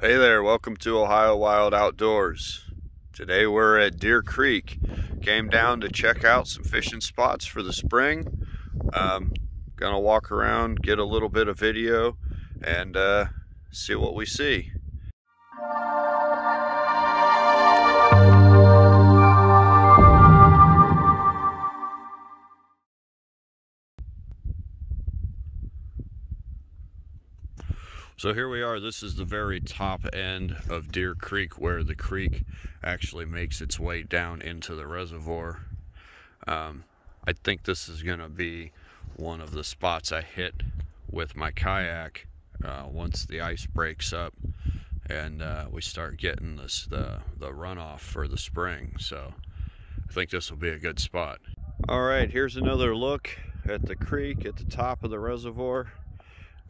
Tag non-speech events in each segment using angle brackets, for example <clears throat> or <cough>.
Hey there, welcome to Ohio Wild Outdoors. Today we're at Deer Creek. Came down to check out some fishing spots for the spring. Um, gonna walk around, get a little bit of video, and uh, see what we see. So here we are. This is the very top end of Deer Creek where the creek actually makes its way down into the reservoir. Um, I think this is going to be one of the spots I hit with my kayak uh, once the ice breaks up and uh, we start getting this the, the runoff for the spring. So I think this will be a good spot. All right, here's another look at the creek at the top of the reservoir.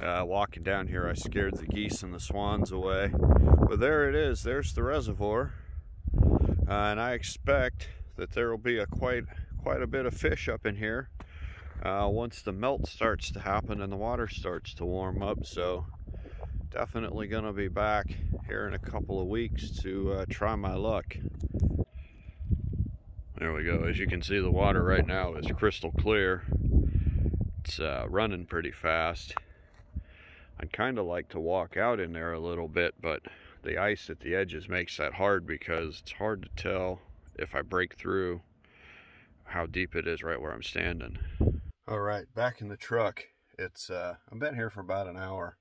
Uh, walking down here, I scared the geese and the swans away. But there it is, there's the reservoir. Uh, and I expect that there will be a quite, quite a bit of fish up in here uh, once the melt starts to happen and the water starts to warm up. So definitely going to be back here in a couple of weeks to uh, try my luck. There we go. As you can see, the water right now is crystal clear. It's uh, running pretty fast. I'd kind of like to walk out in there a little bit, but the ice at the edges makes that hard because it's hard to tell if I break through how deep it is right where I'm standing. All right, back in the truck. It's uh, I've been here for about an hour.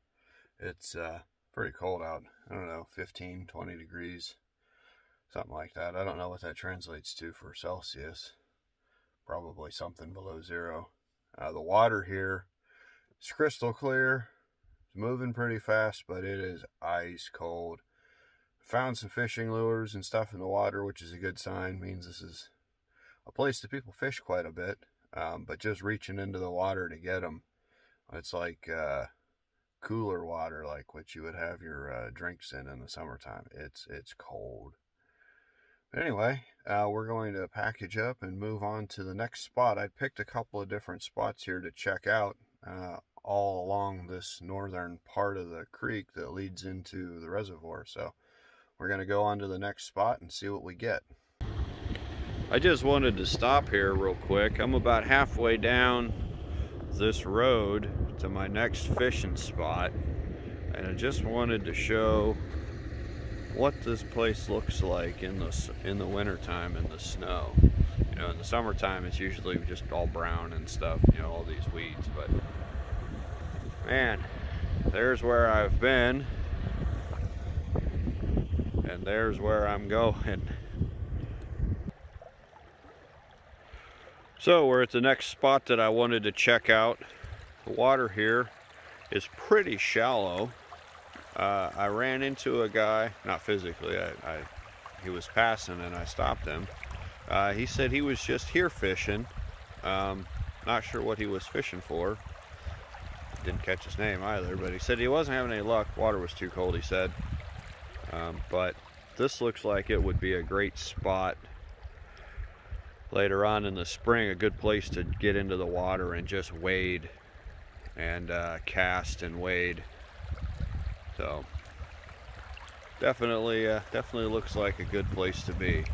It's uh, pretty cold out. I don't know, 15, 20 degrees, something like that. I don't know what that translates to for Celsius. Probably something below zero. Uh, the water here is crystal clear moving pretty fast, but it is ice cold. Found some fishing lures and stuff in the water, which is a good sign. Means this is a place that people fish quite a bit. Um, but just reaching into the water to get them, it's like uh, cooler water, like what you would have your uh, drinks in in the summertime. It's it's cold. But anyway, uh, we're going to package up and move on to the next spot. I picked a couple of different spots here to check out. Uh, all along this northern part of the creek that leads into the reservoir. So we're going to go on to the next spot and see what we get. I just wanted to stop here real quick. I'm about halfway down this road to my next fishing spot and I just wanted to show what this place looks like in the in the wintertime in the snow. You know, in the summertime it's usually just all brown and stuff, you know, all these weeds, but man, there's where I've been. And there's where I'm going. So we're at the next spot that I wanted to check out. The water here is pretty shallow. Uh, I ran into a guy, not physically, I, I, he was passing and I stopped him. Uh, he said he was just here fishing. Um, not sure what he was fishing for didn't catch his name either, but he said he wasn't having any luck. Water was too cold, he said. Um, but this looks like it would be a great spot later on in the spring, a good place to get into the water and just wade and uh, cast and wade. So definitely, uh, definitely looks like a good place to be.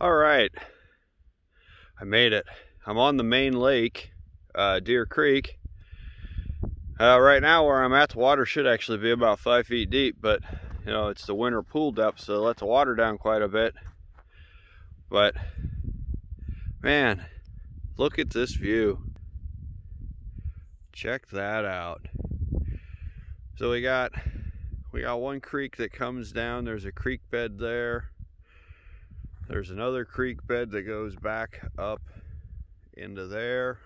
All right, I made it. I'm on the main lake, uh, Deer Creek. Uh, right now where I'm at, the water should actually be about five feet deep, but you know, it's the winter pool depth, so it lets the water down quite a bit. But man, look at this view. Check that out. So we got we got one creek that comes down. There's a creek bed there. There's another creek bed that goes back up into there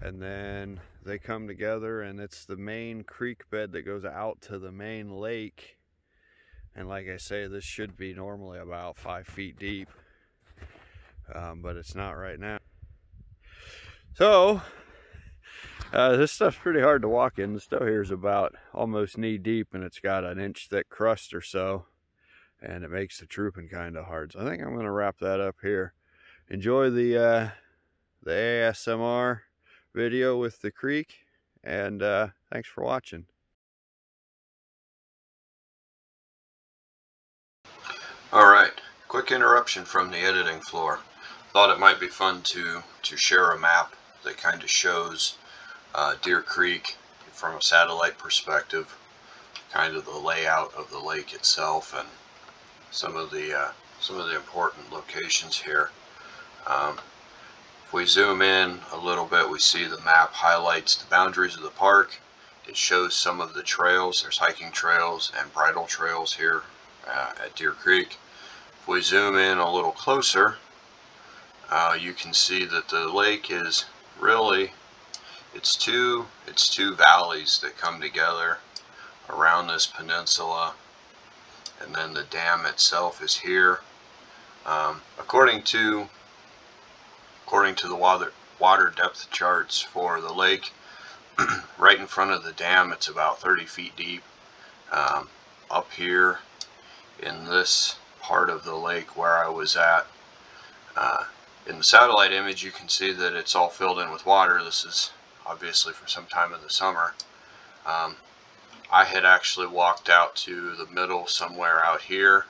and then they come together and it's the main creek bed that goes out to the main lake. And like I say this should be normally about five feet deep um, but it's not right now. So uh, this stuff's pretty hard to walk in. The snow here is about almost knee deep and it's got an inch thick crust or so and it makes the trooping kind of hard. So I think I'm going to wrap that up here. enjoy the uh, the ASMR video with the creek and uh, thanks for watching. Alright, quick interruption from the editing floor. Thought it might be fun to, to share a map that kind of shows uh, Deer Creek from a satellite perspective, kind of the layout of the lake itself and some of the uh, some of the important locations here. Um, if we zoom in a little bit, we see the map highlights the boundaries of the park. It shows some of the trails. There's hiking trails and bridle trails here uh, at Deer Creek. If we zoom in a little closer, uh, you can see that the lake is really, it's two, it's two valleys that come together around this peninsula and then the dam itself is here. Um, according to according to the water water depth charts for the lake, <clears throat> right in front of the dam, it's about 30 feet deep. Um, up here in this part of the lake where I was at, uh, in the satellite image, you can see that it's all filled in with water. This is obviously for some time in the summer. Um, I had actually walked out to the middle somewhere out here.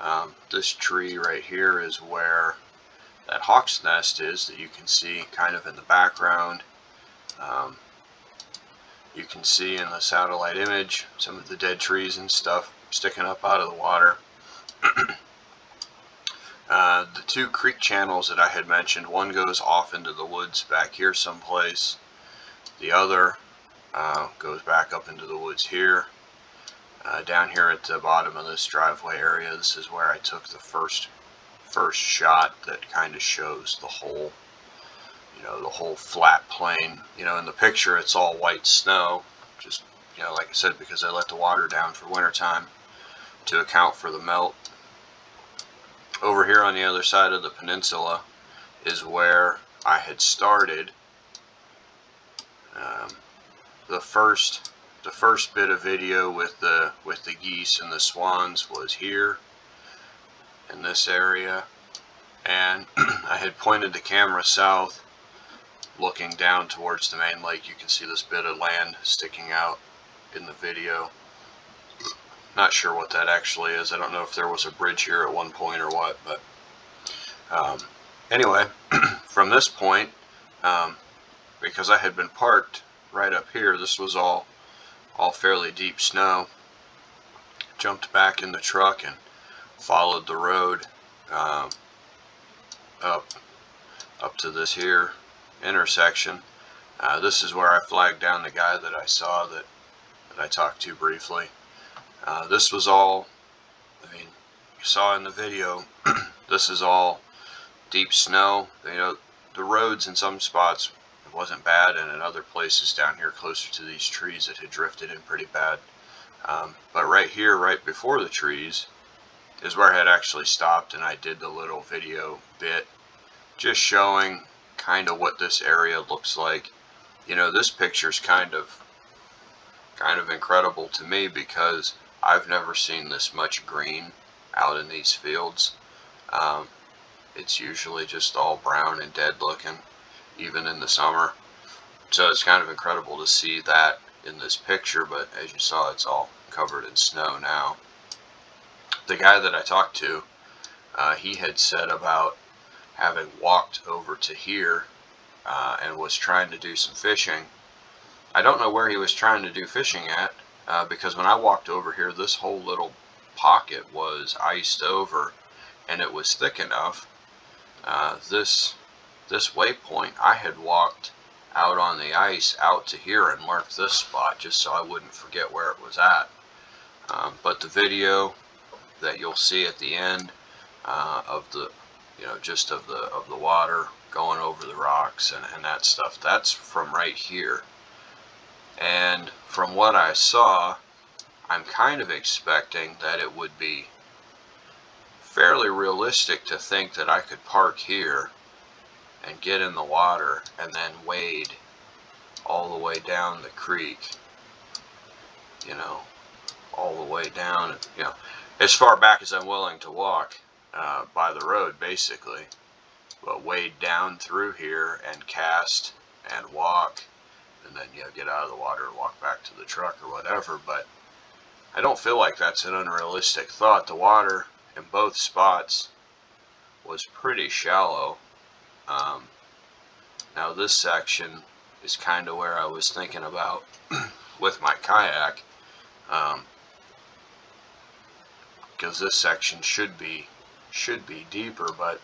Um, this tree right here is where that hawk's nest is that you can see kind of in the background. Um, you can see in the satellite image some of the dead trees and stuff sticking up out of the water. <clears throat> uh, the two creek channels that I had mentioned, one goes off into the woods back here someplace. The other uh, goes back up into the woods here. Uh, down here at the bottom of this driveway area, this is where I took the first first shot that kind of shows the whole, you know, the whole flat plain. You know, in the picture it's all white snow, just, you know, like I said, because I let the water down for wintertime to account for the melt. Over here on the other side of the peninsula is where I had started um, the first the first bit of video with the with the geese and the swans was here in this area. And <clears throat> I had pointed the camera south looking down towards the main lake. You can see this bit of land sticking out in the video. Not sure what that actually is. I don't know if there was a bridge here at one point or what but um, anyway <clears throat> from this point um, because I had been parked right up here. This was all all fairly deep snow. Jumped back in the truck and followed the road um, up up to this here intersection. Uh, this is where I flagged down the guy that I saw that, that I talked to briefly. Uh, this was all, I mean, you saw in the video, <clears throat> this is all deep snow. You know, the roads in some spots wasn't bad, and in other places down here closer to these trees it had drifted in pretty bad. Um, but right here, right before the trees, is where I had actually stopped and I did the little video bit just showing kind of what this area looks like. You know, this picture's kind of kind of incredible to me because I've never seen this much green out in these fields. Um, it's usually just all brown and dead looking even in the summer. So it's kind of incredible to see that in this picture, but as you saw, it's all covered in snow now. The guy that I talked to, uh, he had said about having walked over to here uh, and was trying to do some fishing. I don't know where he was trying to do fishing at, uh, because when I walked over here, this whole little pocket was iced over, and it was thick enough. Uh, this this waypoint, I had walked out on the ice out to here and marked this spot just so I wouldn't forget where it was at. Um, but the video that you'll see at the end uh, of the, you know, just of the of the water going over the rocks and, and that stuff, that's from right here. And from what I saw, I'm kind of expecting that it would be fairly realistic to think that I could park here and get in the water and then wade all the way down the creek you know all the way down you know as far back as I'm willing to walk uh, by the road basically. But wade down through here and cast and walk and then you know get out of the water and walk back to the truck or whatever. But I don't feel like that's an unrealistic thought. The water in both spots was pretty shallow um, now this section is kind of where I was thinking about <clears throat> with my kayak because um, this section should be should be deeper but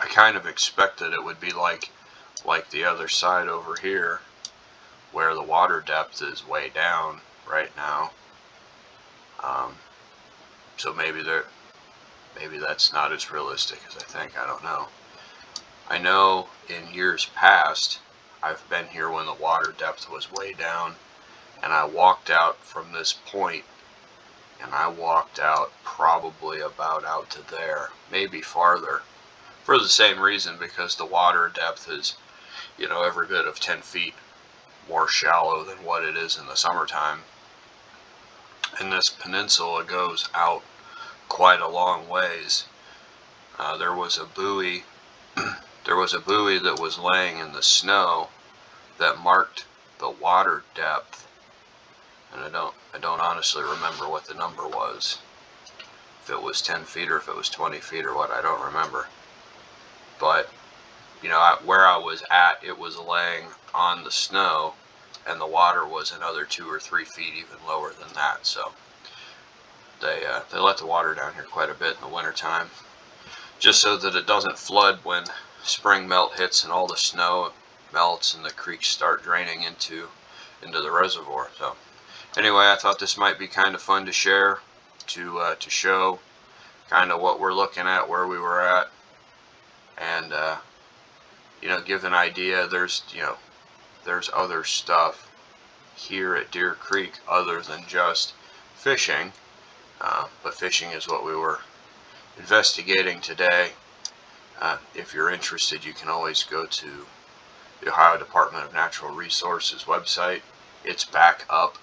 I kind of expected it would be like like the other side over here where the water depth is way down right now. Um, so maybe there maybe that's not as realistic as I think I don't know I know in years past I've been here when the water depth was way down and I walked out from this point and I walked out probably about out to there maybe farther for the same reason because the water depth is, you know, every bit of 10 feet more shallow than what it is in the summertime. And this peninsula goes out quite a long ways. Uh, there was a buoy, <clears throat> there was a buoy that was laying in the snow that marked the water depth. And I don't, I don't honestly remember what the number was. If it was 10 feet or if it was 20 feet or what, I don't remember but you know where I was at it was laying on the snow and the water was another two or three feet even lower than that so they uh, they let the water down here quite a bit in the winter time just so that it doesn't flood when spring melt hits and all the snow melts and the creeks start draining into into the reservoir. So anyway I thought this might be kind of fun to share to uh, to show kind of what we're looking at where we were at and uh, you know give an idea. There's you know there's other stuff here at Deer Creek other than just fishing. Uh, but fishing is what we were investigating today uh, if you're interested you can always go to the Ohio Department of Natural Resources website it's back up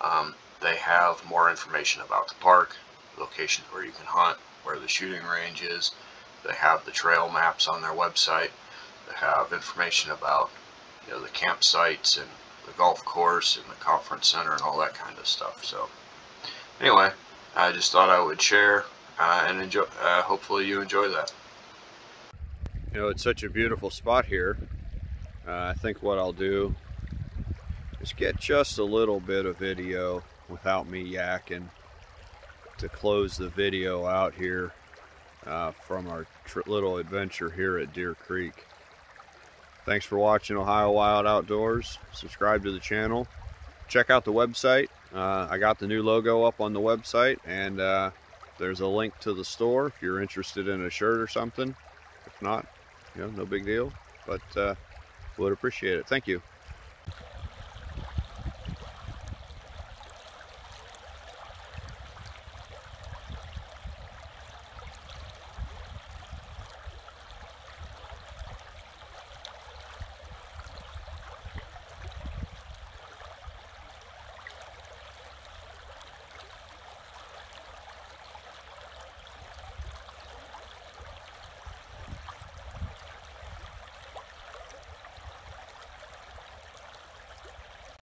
um, they have more information about the park locations where you can hunt where the shooting range is they have the trail maps on their website. They have information about you know the campsites and the golf course and the conference center and all that kind of stuff. So anyway, I just thought I would share uh, and enjoy. Uh, hopefully you enjoy that. You know, it's such a beautiful spot here. Uh, I think what I'll do is get just a little bit of video without me yakking to close the video out here uh, from our little adventure here at Deer Creek. Thanks for watching Ohio Wild Outdoors. Subscribe to the channel. Check out the website. Uh, I got the new logo up on the website and uh, there's a link to the store if you're interested in a shirt or something. If not, you know, no big deal, but uh, would appreciate it. Thank you.